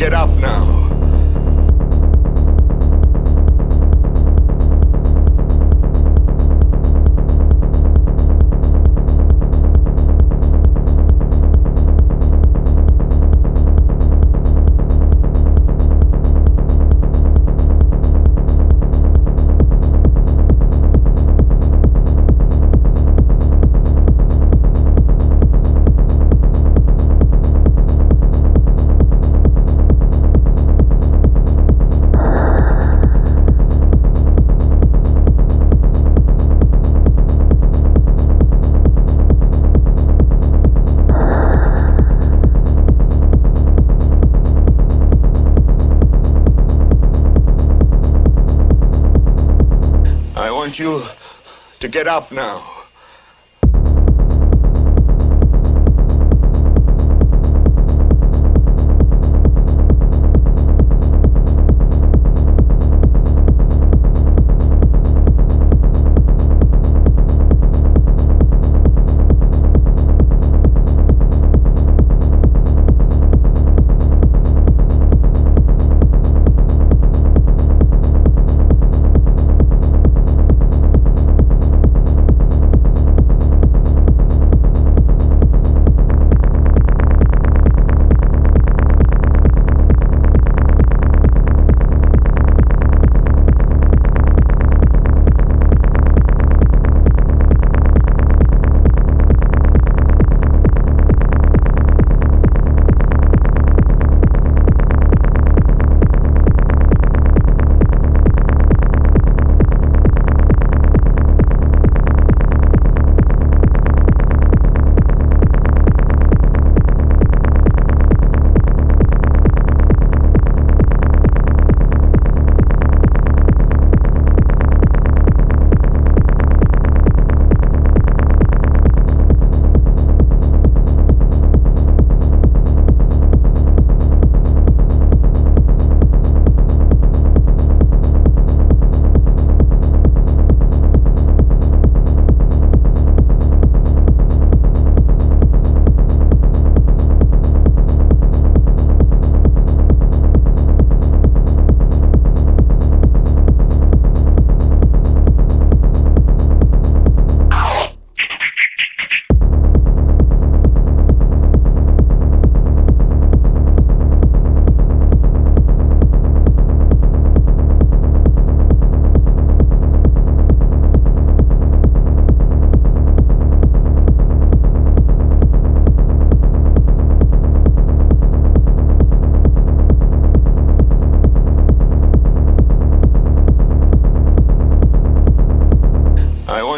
get up now. Want you to get up now.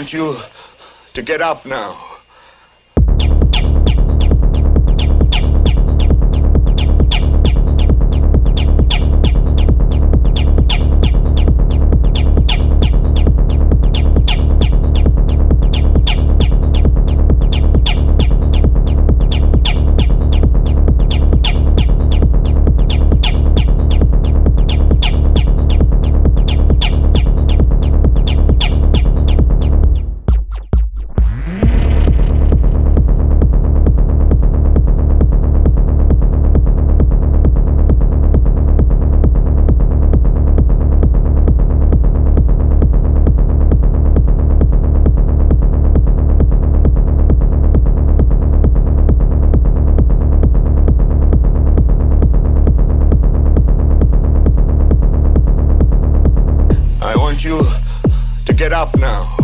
Want you to get up now. Get up now.